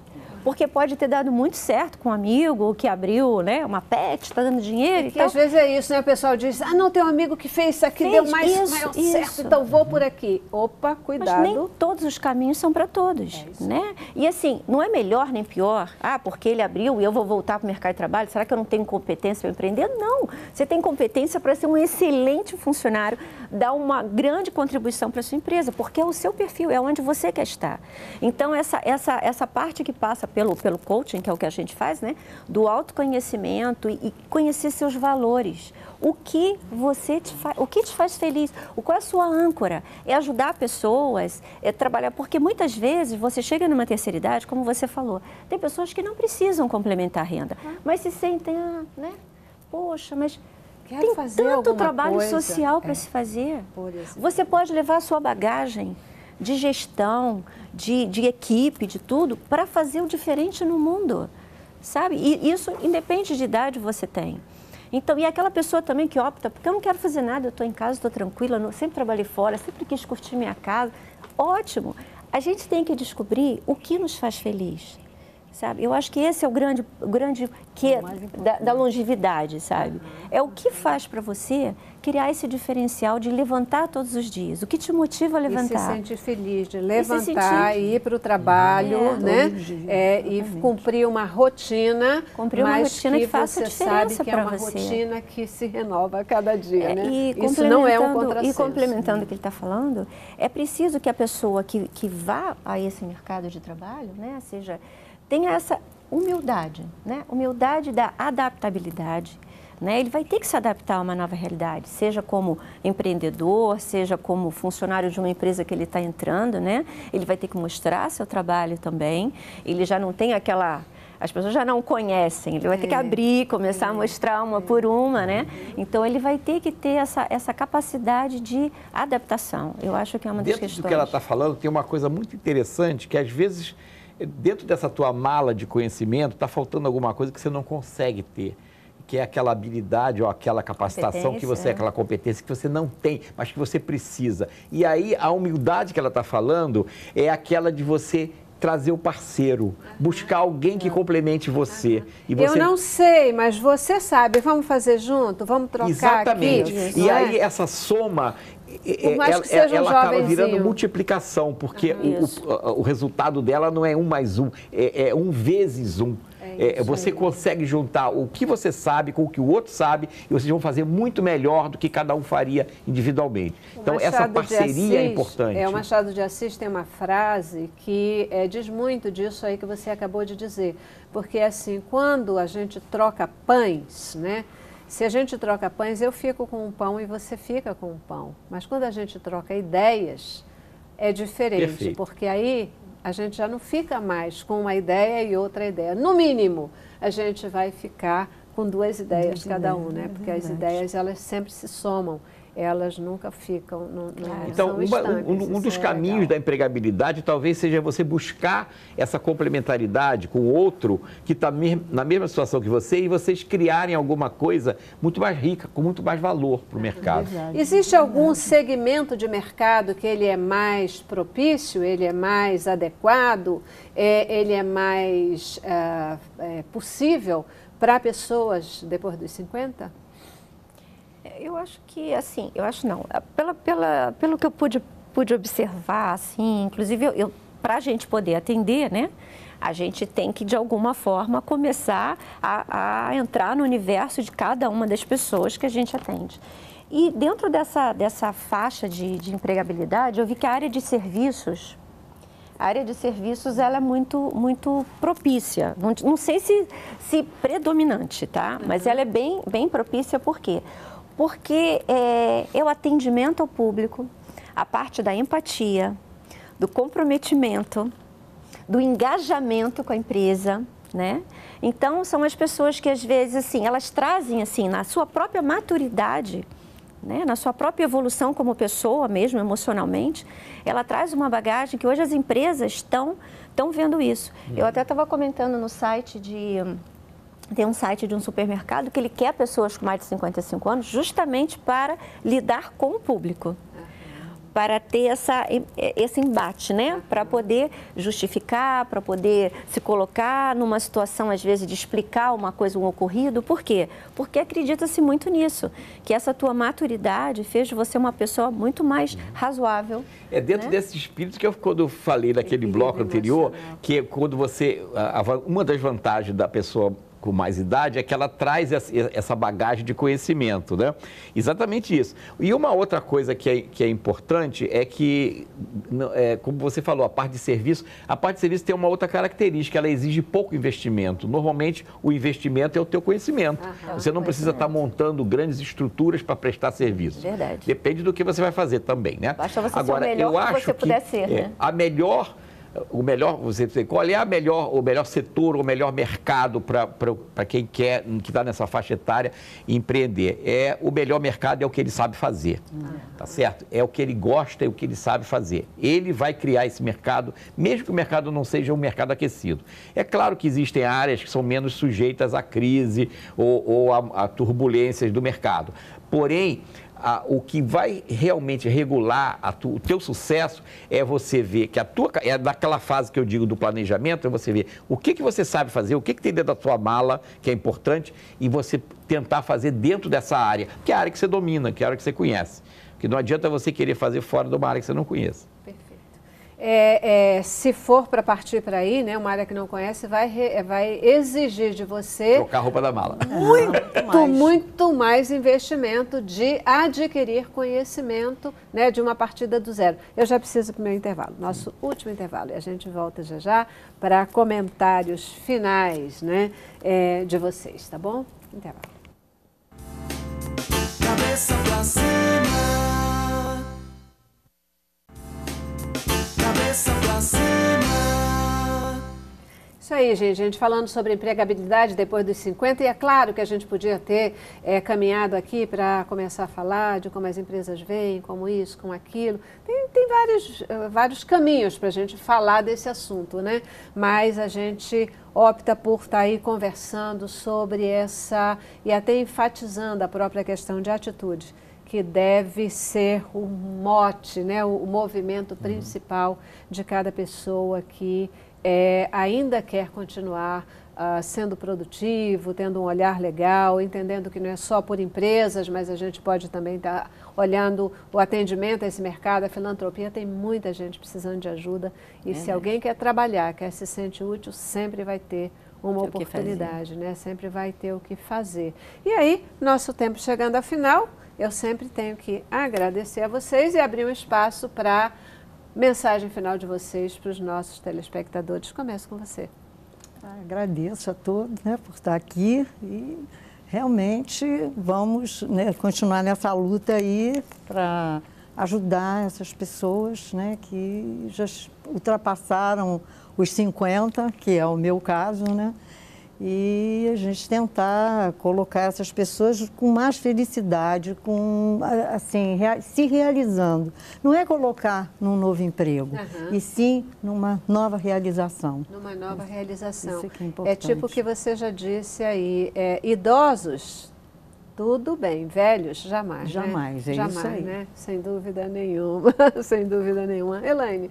Porque pode ter dado muito certo com um amigo que abriu né, uma pet, está dando dinheiro e Que tal. às vezes é isso, né? O pessoal diz, ah, não, tem um amigo que fez isso aqui, Fez deu mais isso, maior isso. certo, então vou por aqui. Opa, Mas cuidado. nem todos os caminhos são para todos, né? E assim, não é melhor nem pior, ah, porque ele abriu e eu vou voltar para o mercado de trabalho, será que eu não tenho competência para empreender? Não, você tem competência para ser um excelente funcionário, dar uma grande contribuição para a sua empresa, porque é o seu perfil, é onde você quer estar. Então, essa, essa, essa parte que passa pelo, pelo coaching, que é o que a gente faz, né? Do autoconhecimento e, e conhecer seus valores. O que você te faz, o que te faz feliz? O qual é a sua âncora? É ajudar pessoas, é trabalhar, porque muitas vezes você chega numa terceira idade, como você falou, tem pessoas que não precisam complementar a renda, mas se sentem, ah, né? Poxa, mas Quero tem tanto trabalho coisa. social para É. se fazer. Você pode levar a sua bagagem de gestão, de, de equipe, de tudo, para fazer o diferente no mundo, sabe? E isso, independe de idade, você tem. Então, e aquela pessoa também que opta, porque eu não quero fazer nada, eu estou em casa, estou tranquila, não- sempre trabalhei fora, sempre quis curtir minha casa. Ótimo! A gente tem que descobrir o que nos faz feliz, sabe? Eu acho que esse é o grande, o grande que da, da longevidade, sabe? É o que faz para você criar esse diferencial de levantar todos os dias. O que te motiva a E se levantar? sentir feliz de se levantar sentir- e ir para o trabalho, É. né? É, e cumprir uma rotina, Cumprir uma rotina que faça você diferença sabe que é uma você. rotina que se renova a cada dia, É, né? E Isso não é um contrassenso. E complementando o que ele está falando, é preciso que a pessoa que, que vá a esse mercado de trabalho, né, seja, tenha essa humildade, né? Humildade da adaptabilidade. Né? Ele vai ter que se adaptar a uma nova realidade, seja como empreendedor, seja como funcionário de uma empresa que ele está entrando, né? Ele vai ter que mostrar seu trabalho também. Ele já não tem aquela as pessoas já não conhecem, ele vai ter que É. abrir, começar a mostrar uma por uma, né? Então ele vai ter que ter essa, essa capacidade de adaptação. Eu acho que é uma das Dentro questões. do que ela está falando, tem uma coisa muito interessante, que às vezes, dentro dessa tua mala de conhecimento, está faltando alguma coisa que você não consegue ter. Que é aquela habilidade ou aquela capacitação que você, aquela competência que você não tem, mas que você precisa. E aí a humildade que ela está falando é aquela de você trazer o parceiro, buscar alguém que complemente você. E você Eu não sei, mas você sabe. Vamos fazer junto? Vamos trocar Exatamente. aqui? E não é? aí essa soma ela, ela acaba virando multiplicação, porque o- Isso. o, o resultado dela não é um mais um, é, é um vezes um. É, isso você aí. consegue juntar o que você sabe com o que o outro sabe e vocês vão fazer muito melhor do que cada um faria individualmente. O Então, essa Machado de parceria é Assis- importante. É, o Machado de Assis tem uma frase que é, diz muito disso aí que você acabou de dizer. Porque, assim, quando a gente troca pães, né? Se a gente troca pães, eu fico com um pão e você fica com um pão. Mas quando a gente troca ideias, é diferente, Perfeito. porque aí a gente já não fica mais com uma ideia e outra ideia. No mínimo, a gente vai ficar com duas ideias Duas cada um, ideias, né? é Porque as verdade. ideias elas sempre se somam, elas nunca ficam, não, não Então, uma- estanques, um, um dos é caminhos legal. da empregabilidade talvez seja você buscar essa complementaridade com o outro que está na mesma situação que você e vocês criarem alguma coisa muito mais rica, com muito mais valor para o mercado. Existe algum segmento de mercado que ele é mais propício, ele é mais adequado, é, ele é mais ah, é, possível para pessoas depois dos 50? Eu acho que, assim, eu acho não. Pela, pela, pelo que eu pude, pude observar, assim, inclusive, eu, eu para a gente poder atender, né? A gente tem que, de alguma forma, começar a, a entrar no universo de cada uma das pessoas que a gente atende. E dentro dessa, dessa faixa de, de empregabilidade, eu vi que a área de serviços, a área de serviços ela é muito, muito propícia. Não, não sei se, se predominante, tá? Mas ela é bem, bem propícia por quê? Porque é, é o atendimento ao público, a parte da empatia, do comprometimento, do engajamento com a empresa, né? Então, são as pessoas que, às vezes, assim, elas trazem, assim, na sua própria maturidade, né, na sua própria evolução como pessoa mesmo, emocionalmente, ela traz uma bagagem que hoje as empresas estão, estão vendo isso. Eu até estava comentando no site de... Tem um site de um supermercado que ele quer pessoas com mais de 55 anos justamente para lidar com o público. Para ter essa, esse embate, né? Para poder justificar, para poder se colocar numa situação, às vezes, de explicar uma coisa, um ocorrido. Por quê? Porque acredita-se muito nisso, que essa tua maturidade fez de você uma pessoa muito mais razoável. É dentro né? desse espírito que eu, quando eu falei naquele bloco anterior, que é quando você. uma das vantagens da pessoa com mais idade é que ela traz essa- bagagem de conhecimento, né? Exatamente isso. E uma outra coisa que é, que é importante é que, é, como você falou, a parte de serviço, a parte de serviço tem uma outra característica, ela exige pouco investimento. Normalmente, o investimento é o teu conhecimento. Você não precisa estar montando grandes estruturas para prestar serviço. Verdade. Depende do que você vai fazer também, né? Basta você ser o Agora, melhor eu que acho você puder ser, é, né? A melhor, o melhor, você tem qual é a melhor, o melhor setor, o melhor mercado para quem quer, que está nessa faixa etária, empreender. É o melhor mercado é o que ele sabe fazer, tá certo? É o que ele gosta, é o que ele sabe fazer. Ele vai criar esse mercado, mesmo que o mercado não seja um mercado aquecido. É claro que existem áreas que são menos sujeitas à crise ou, ou a, a turbulências do mercado. Porém, a- o que vai realmente regular tu- o teu sucesso é você ver que a tua é daquela fase que eu digo do planejamento, é você ver o que, que você sabe fazer, o que, que tem dentro da tua mala, que é importante, e você tentar fazer dentro dessa área, que é a área que você domina, que é a área que você conhece. Porque não adianta você querer fazer fora de uma área que você não conhece. É, é, se for para partir para aí, né, uma área que não conhece, vai, re- vai exigir de você Trocar a roupa da mala. muito, muito mais investimento de adquirir conhecimento né, de uma partida do zero. Eu já preciso para o meu intervalo, nosso último intervalo. E a gente volta já já para comentários finais né, é, de vocês, tá bom? Intervalo. Cabeça pra cima. Cabeça pra cima. Isso aí, gente. A gente falando sobre empregabilidade depois dos 50, e é claro que a gente podia ter eh, caminhado aqui para começar a falar de como as empresas veem, como isso, como aquilo. Tem, tem vários, eh, vários caminhos para a gente falar desse assunto, né? Mas a gente opta por estar aí conversando sobre essa e até enfatizando a própria questão de atitude que deve ser o mote, né, o, o movimento principal de cada pessoa que eh, ainda quer continuar ah, sendo produtivo, tendo um olhar legal, entendendo que não é só por empresas, mas a gente pode também estar olhando o atendimento a esse mercado, a filantropia, tem muita gente precisando de ajuda e se alguém quer trabalhar, quer se sente útil, sempre vai ter uma oportunidade, né? Sempre vai ter o que fazer. E aí, nosso tempo chegando ao final, eu sempre tenho que agradecer a vocês e abrir um espaço para mensagem final de vocês para os nossos telespectadores. Começo com você. Ah, Agradeço a todos né, por estar aqui e realmente vamos né, continuar nessa luta aí para ajudar essas pessoas né, que já ultrapassaram os 50, que é o meu caso, né? E a gente tentar colocar essas pessoas com mais felicidade, com assim, se realizando. Não é colocar num novo emprego, uhum. e sim numa nova realização. Numa nova realização. Isso é, é, é tipo o que você já disse aí, é, idosos tudo bem, velhos, jamais. Né? Jamais, né? é jamais, isso aí. né? Sem dúvida nenhuma, sem dúvida nenhuma. Elaine.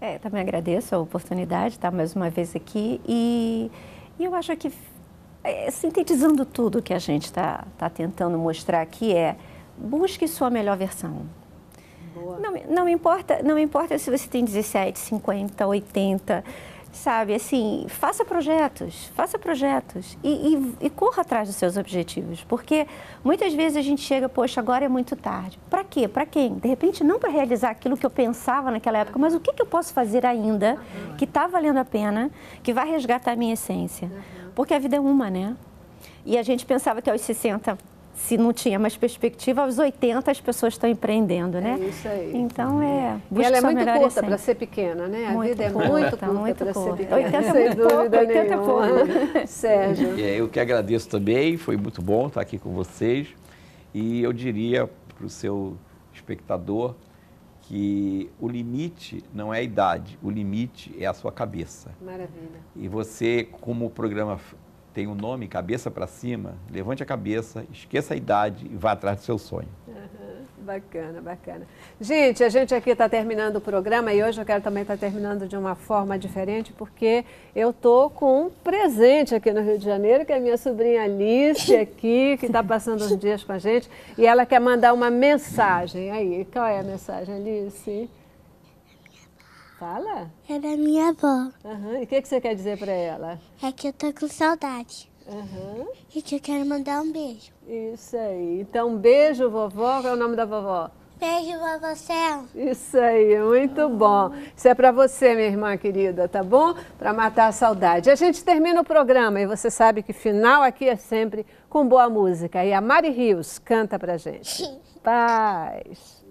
É, também agradeço a oportunidade de estar mais uma vez aqui e, e eu acho que, é, sintetizando tudo que a gente está tá tentando mostrar aqui é busque sua melhor versão. Não, não, importa, não importa se você tem 17, 50, 80, sabe? Assim, faça projetos, faça projetos e, e, e, corra atrás dos seus objetivos, porque muitas vezes a gente chega, poxa, agora é muito tarde. Para quê? Para quem? De repente, não para realizar aquilo que eu pensava naquela época, mas o que, que eu posso fazer ainda que está valendo a pena, que vai resgatar a minha essência? Porque a vida é uma, né? E a gente pensava que aos 60 se não tinha mais perspectiva, aos 80 as pessoas estão empreendendo, né? É isso aí. Então é. E ela é muito curta para ser pequena, né? A muito vida é muito curta, ser pequena. 80 sem é dúvida pouco, 80 é pouco. Sérgio. É, eu que agradeço também, foi muito bom estar aqui com vocês. E eu diria para o seu espectador que o limite não é a idade, o limite é a sua cabeça. Maravilha. E você, como o programa tem um nome, cabeça para cima, levante a cabeça, esqueça a idade e vá atrás do seu sonho. Uhum, bacana, bacana. Gente, a gente aqui está terminando o programa e hoje eu quero também estar tá terminando de uma forma diferente, porque eu estou com um presente aqui no Rio de Janeiro, que é a minha sobrinha Alice aqui, que está passando uns dias com a gente, e ela quer mandar uma mensagem. Aí, qual é a mensagem, Alice? Fala. É da minha avó. Uhum. E o que, que você quer dizer para ela? É que eu tô com saudade. Uhum. E que eu quero mandar um beijo. Isso aí. Então, beijo, vovó. Qual é o nome da vovó? Beijo, vovó Céu. Isso aí, muito bom. Isso é para você, minha irmã querida, tá bom? Para matar a saudade. A gente termina o programa e você sabe que final aqui é sempre com boa música. E a Mari Rios canta pra gente. Paz.